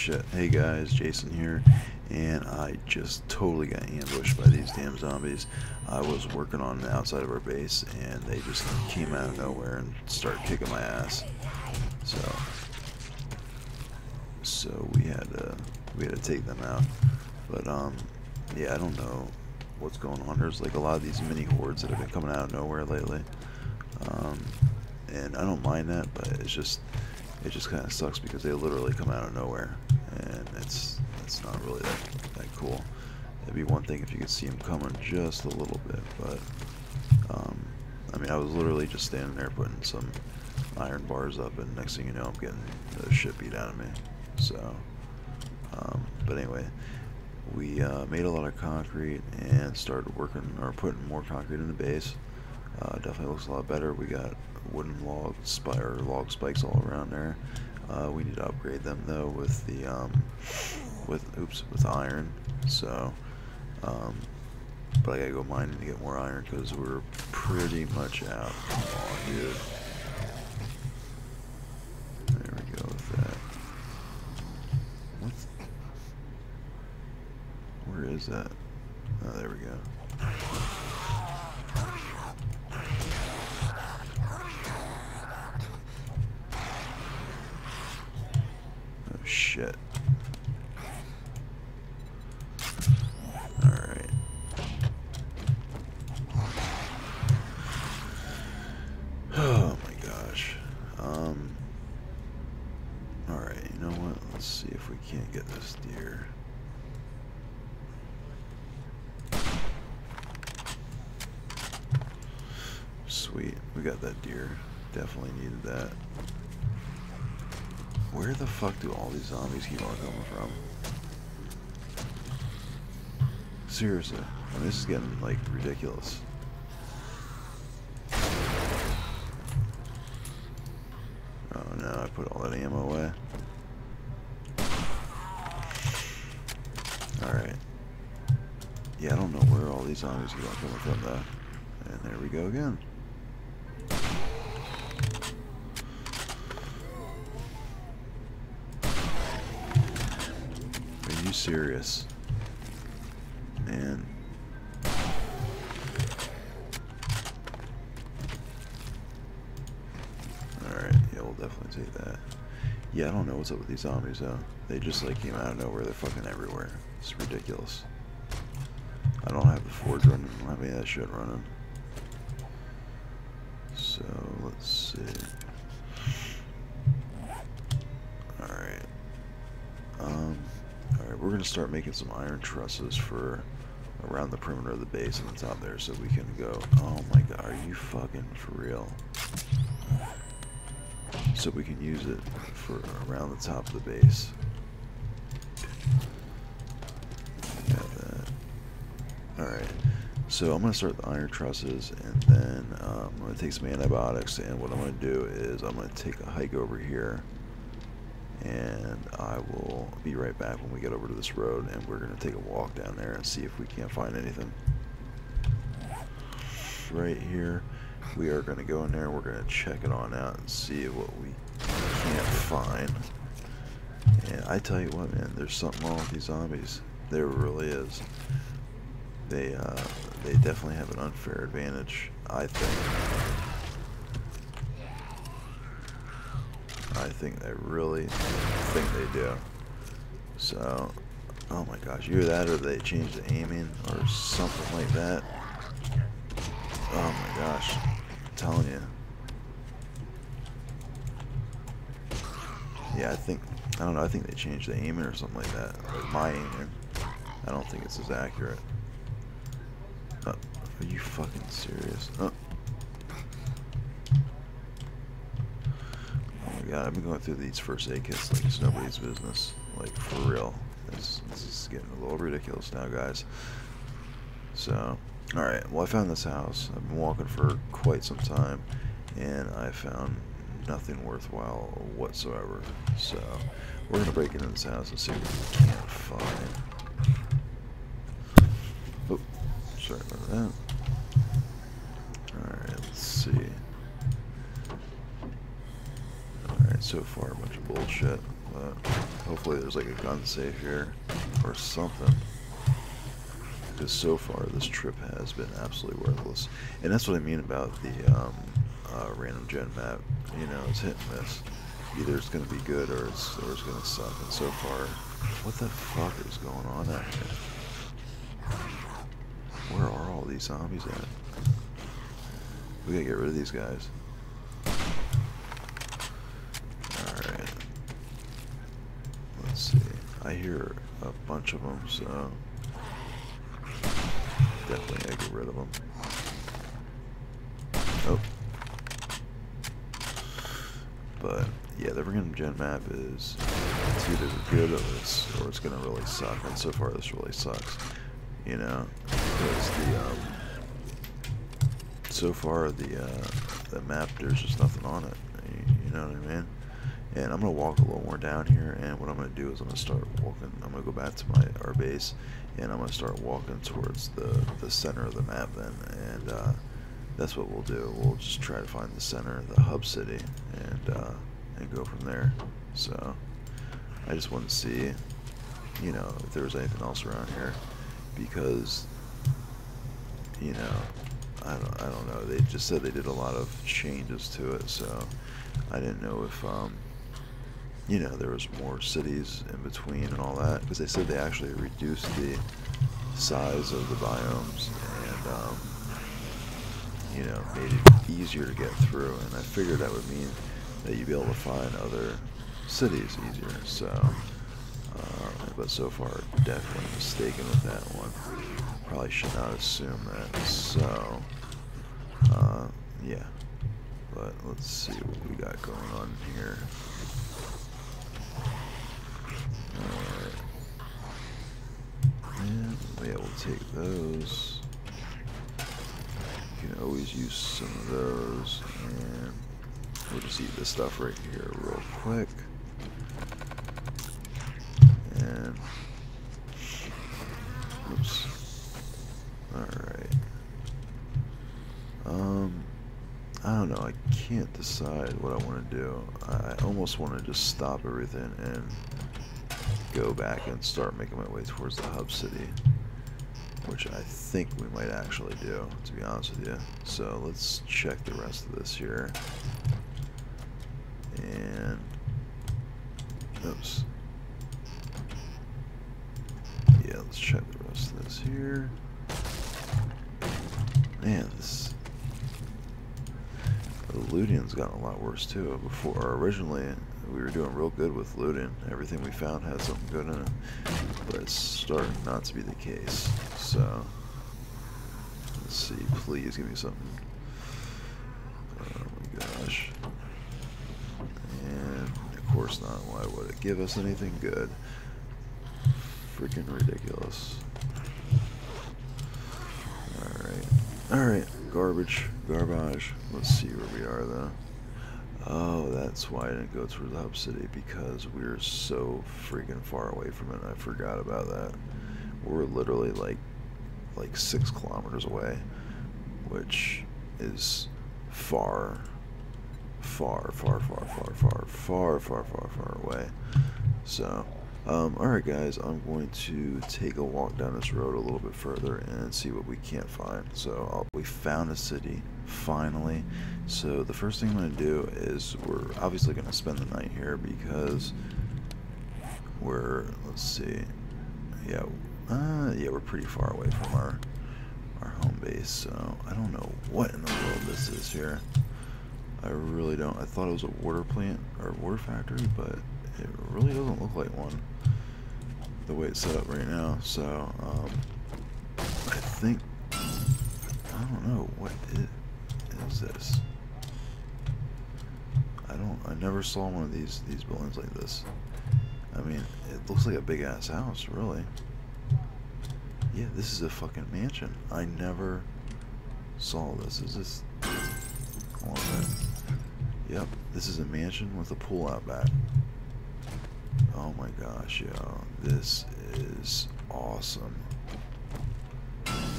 Shit. Hey guys, Jason here, and I just totally got ambushed by these damn zombies. I was working on the outside of our base, and they just came out of nowhere and started kicking my ass. So, so we had to, we had to take them out. But, um, yeah, I don't know what's going on. There's like a lot of these mini hordes that have been coming out of nowhere lately. Um, and I don't mind that, but it's just it just kind of sucks because they literally come out of nowhere, and it's it's not really that that cool. It'd be one thing if you could see them coming just a little bit, but um, I mean, I was literally just standing there putting some iron bars up, and next thing you know, I'm getting the shit beat out of me. So, um, but anyway, we uh, made a lot of concrete and started working or putting more concrete in the base. Uh, definitely looks a lot better. We got wooden log spire log spikes all around there. Uh, we need to upgrade them though with the um, with oops with iron. So, um, but I gotta go mining to get more iron because we're pretty much out. Come on, dude. There we go with that. What? Where is that? Oh, there we go. Shit. Alright. Oh my gosh. Um Alright, you know what? Let's see if we can't get this deer. Sweet, we got that deer. Definitely needed that. Where the fuck do all these zombies keep on coming from? Seriously, I mean, this is getting like ridiculous. Oh no, I put all that ammo away. Alright. Yeah, I don't know where all these zombies keep on coming from though. And there we go again. Serious? Man. Alright, yeah, we'll definitely take that. Yeah, I don't know what's up with these zombies though. They just like came out of nowhere, they're fucking everywhere. It's ridiculous. I don't have the forge running, I don't have any of that shit running. So, let's see. Alright. Um, we're gonna start making some iron trusses for around the perimeter of the base and the top there so we can go. Oh my god, are you fucking for real? So we can use it for around the top of the base. Alright. So I'm going to start the iron trusses and then um, I'm going to take some antibiotics and what I'm going to do is I'm going to take a hike over here and I will be right back when we get over to this road and we're going to take a walk down there and see if we can't find anything. Right here we are going to go in there we're going to check it on out and see what we can't find. And I tell you what man, there's something wrong with these zombies. There really is. They uh, they definitely have an unfair advantage, I think. I think they really think they do. So, oh my gosh, either that or they changed the aiming or something like that. Oh my gosh, I'm telling you. Yeah, I think, I don't know, I think they changed the aiming or something like that. Like my aiming. I don't think it's as accurate. Uh, are you fucking serious? Oh god, I've been going through these first aid kits like it's nobody's business. Like, for real. This, this is getting a little ridiculous now, guys. So, alright, well I found this house. I've been walking for quite some time, and I found nothing worthwhile whatsoever. So, we're going to break into this house and see what we can't find. Oh, sorry about that. Alright, let's see. Alright, so far a bullshit, but hopefully there's like a gun safe here or something. Because so far this trip has been absolutely worthless. And that's what I mean about the um, uh, random gen map. You know, it's hit and miss. Either it's going to be good or it's, or it's going to suck. And so far, what the fuck is going on out here? Where are all these zombies at? We gotta get rid of these guys. Alright. Let's see. I hear a bunch of them, so definitely gotta get rid of them. Oh. But yeah, the random gen map is it's either good or it's, or it's gonna really suck. And so far, this really sucks. You know, because the um, so far the uh, the map there's just nothing on it. You, you know what I mean? And I'm gonna walk a little more down here, and what I'm gonna do is I'm gonna start walking. I'm gonna go back to my our base, and I'm gonna start walking towards the the center of the map then, and uh, that's what we'll do. We'll just try to find the center, of the hub city, and uh, and go from there. So I just want to see, you know, if there was anything else around here, because you know, I don't, I don't know. They just said they did a lot of changes to it, so I didn't know if, um, you know, there was more cities in between and all that, because they said they actually reduced the size of the biomes and, um, you know, made it easier to get through, and I figured that would mean that you'd be able to find other cities easier, so, uh, but so far, definitely mistaken with that one probably should not assume that. So, uh, yeah. But let's see what we got going on here. Yeah, we'll take those. You can always use some of those. And we'll just eat this stuff right here real quick. And, oops. Alright. Um, I don't know. I can't decide what I want to do. I almost want to just stop everything and go back and start making my way towards the hub city. Which I think we might actually do, to be honest with you. So let's check the rest of this here. And... Oops. Yeah, let's check the rest of this here. Man, this the looting's gotten a lot worse too. Before originally we were doing real good with looting. Everything we found had something good in it. But it's starting not to be the case. So let's see, please give me something. Oh my gosh. And of course not. Why would it give us anything good? Freaking ridiculous. Alright, alright, garbage, garbage. Let's see where we are though. Oh, that's why I didn't go through the hub city because we are so freaking far away from it. I forgot about that. We're literally like like six kilometers away, which is far, far, far, far, far, far, far, far, far, far away. So um, Alright guys, I'm going to take a walk down this road a little bit further and see what we can't find. So I'll, we found a city, finally. So the first thing I'm going to do is we're obviously going to spend the night here because we're, let's see, yeah, uh, yeah, we're pretty far away from our, our home base. So I don't know what in the world this is here. I really don't. I thought it was a water plant or water factory, but it really doesn't look like one the way it's set up right now. So, um, I think, I don't know, what is, is this? I don't, I never saw one of these, these buildings like this. I mean, it looks like a big ass house, really. Yeah, this is a fucking mansion. I never saw this. Is this, hold on. Yep, this is a mansion with a pool out back. Oh my gosh, yo. This is awesome.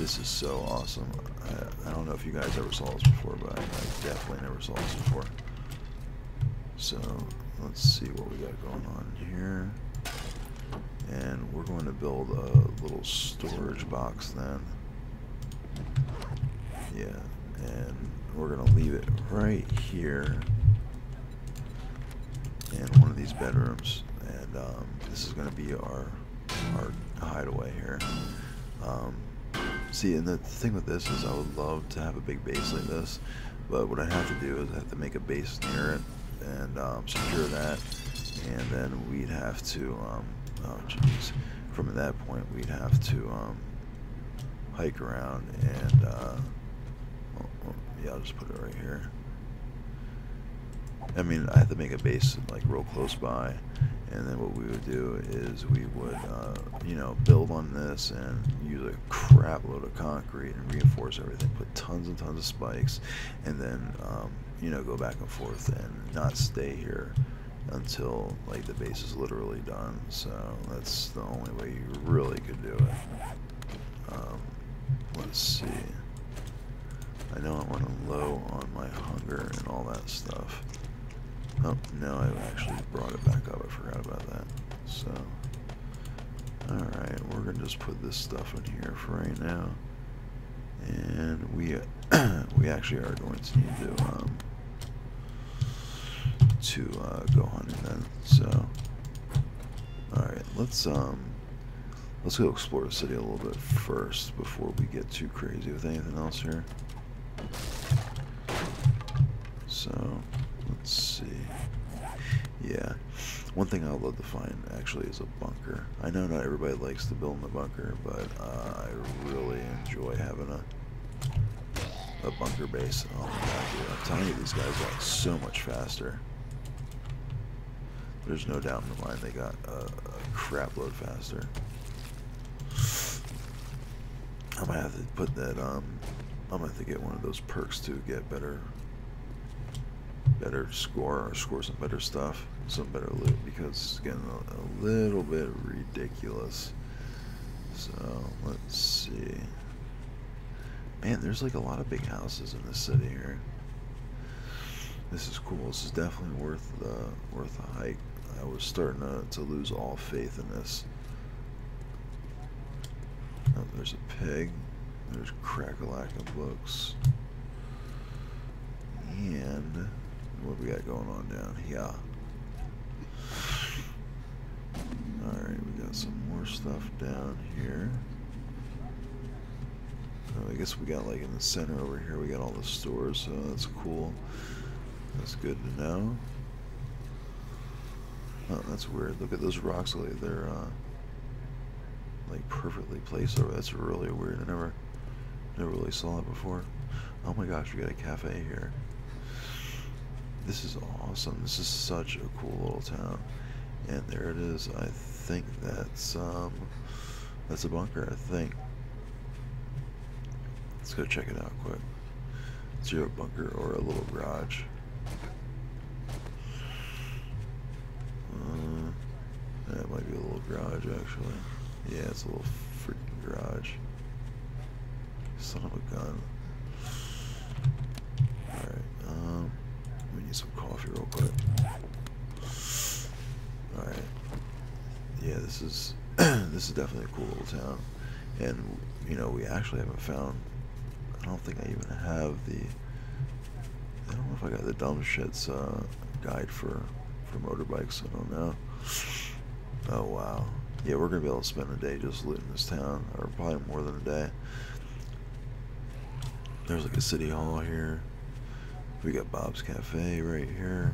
This is so awesome. I, I don't know if you guys ever saw this before, but I, I definitely never saw this before. So, let's see what we got going on here. And we're going to build a little storage box then. Yeah, and we're going to leave it right here in one of these bedrooms. And um, this is going to be our, our hideaway here. Um, see, and the thing with this is I would love to have a big base like this, but what I have to do is I have to make a base near it and um, secure that, and then we'd have to, um, oh jeez, from that point we'd have to um, hike around and, uh, well, well, yeah, I'll just put it right here. I mean, I have to make a base like real close by, and then what we would do is we would, uh, you know, build on this and use a crap load of concrete and reinforce everything, put tons and tons of spikes, and then, um, you know, go back and forth and not stay here until like the base is literally done. So that's the only way you really could do it. Um, let's see. I know I want to low on my hunger and all that stuff. Oh, no, I actually brought it back up. I forgot about that. So, alright, we're going to just put this stuff in here for right now. And we we actually are going to need to, um, to uh, go hunting then. So, alright, let's, um, let's go explore the city a little bit first before we get too crazy with anything else here. So, let's see. Yeah, one thing I would love to find actually is a bunker. I know not everybody likes to build in the bunker, but uh, I really enjoy having a a bunker base. Oh my god, dude, I'm telling you, these guys got so much faster. There's no doubt in my mind they got a, a crap load faster. I might have to put that, um, I'm gonna have to get one of those perks to get better better score or score some better stuff, some better loot because it's getting a, a little bit ridiculous. So let's see. Man, there's like a lot of big houses in this city here. This is cool. This is definitely worth uh, the worth a hike. I was starting to, to lose all faith in this. Oh, there's a pig. There's crack-a-lack of books. And what we got going on down here? Alright, we got some more stuff down here. Oh, I guess we got like in the center over here, we got all the stores, so that's cool. That's good to know. Oh, that's weird. Look at those rocks, like they're uh, like perfectly placed over. That's really weird. I never, never really saw it before. Oh my gosh, we got a cafe here. This is awesome. This is such a cool little town. And there it is. I think that's um that's a bunker, I think. Let's go check it out quick. A bunker or a little garage. Uh, that might be a little garage actually. Yeah, it's a little freaking garage. Son of a gun. Alright, um, we need some coffee real quick. Alright. Yeah, this is this is definitely a cool little town. And you know, we actually haven't found I don't think I even have the I don't know if I got the dumb shits uh, guide for for motorbikes, I don't know. Oh wow. Yeah, we're gonna be able to spend a day just looting this town, or probably more than a day. There's like a city hall here. We got Bob's Cafe right here.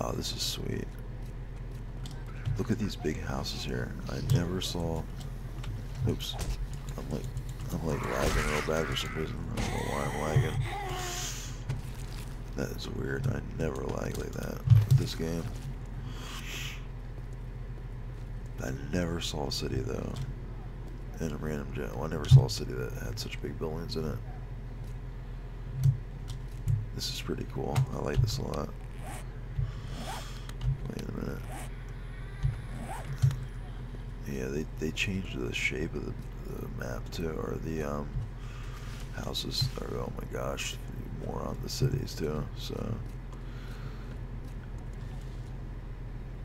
Oh, this is sweet. Look at these big houses here. I never saw. Oops. I'm like, I'm like lagging real bad for some reason. I don't know why I'm lagging. That is weird. I never lag like that with this game. I never saw a city though. In a random gen. I never saw a city that had such big buildings in it. This is pretty cool. I like this a lot. Yeah, they, they changed the shape of the, the map too, or the um, houses, or oh my gosh, more on the cities too, so.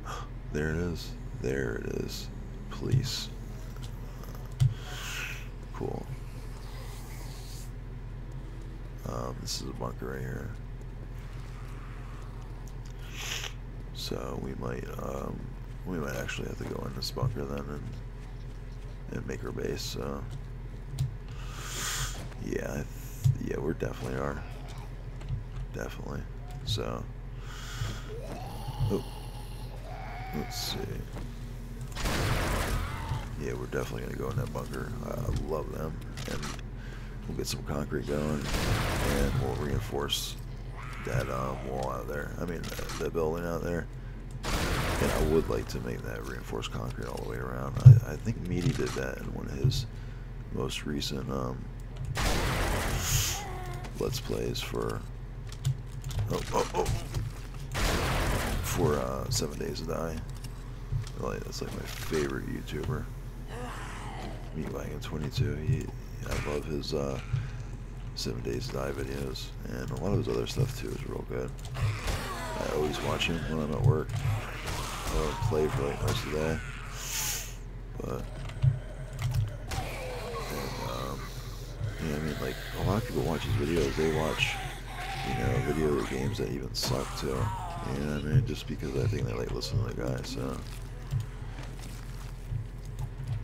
there it is. There it is. Police. Cool. Um, this is a bunker right here. So we might, um, we might actually have to go in this bunker then and and make our base. So yeah, yeah, we're definitely are. Definitely. So. Oh. Let's see. Yeah, we're definitely gonna go in that bunker. I love them, and we'll get some concrete going, and we'll reinforce that um, wall out there. I mean, the, the, building out there. And I would like to make that reinforced concrete all the way around. I, I think Meaty did that in one of his most recent um, let's plays for oh, oh, oh, for uh, Seven Days to Die. Really, that's like my favorite YouTuber. Meatwagon22. He, I love his uh, Seven Days to Die videos, and a lot of his other stuff too is real good. I always watch him when I'm at work. Or play for like most of that. But and, um, yeah, I mean, like a lot of people watch his videos. They watch, you know, video games that even suck too. What I mean? Just because I think they like listening to the guy. So.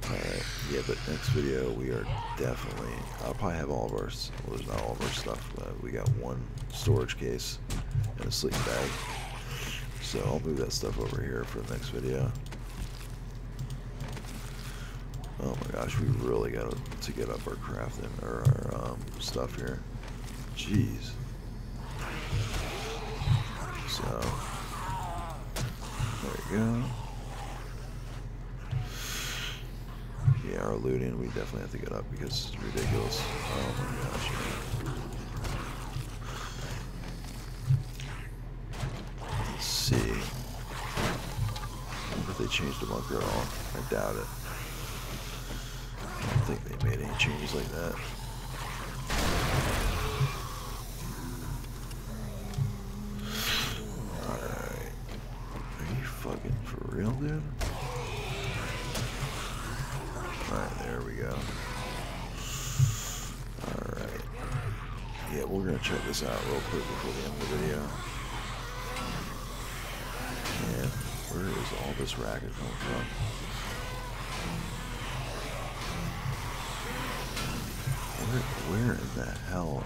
Alright, yeah, but next video we are definitely, I'll probably have all of our, well there's not all of our stuff, uh, we got one storage case and a sleeping bag. So I'll move that stuff over here for the next video. Oh my gosh, we really got to get up our crafting, or our um, stuff here. Jeez. So, there we go. Yeah, our looting, we definitely have to get up because it's ridiculous. Oh my gosh. Changed the bunker at all. I doubt it. I don't think they made any changes like that. Alright. Are you fucking for real, dude? Alright, there we go. Alright. Yeah, we're gonna check this out real quick before the end of the video. And where is all this racket coming from? Where, where in the hell?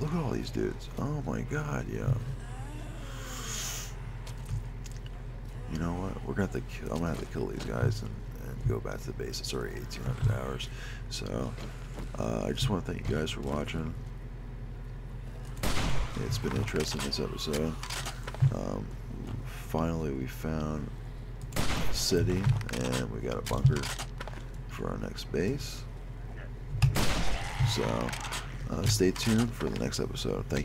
Look at all these dudes. Oh my god, yeah. you know what? We're gonna have to. Kill, I'm gonna have to kill these guys and, and go back to the base. It's already 1,800 hours. So uh, I just want to thank you guys for watching. It's been interesting this episode. Um, finally, we found city and we got a bunker for our next base. So uh, stay tuned for the next episode. Thank.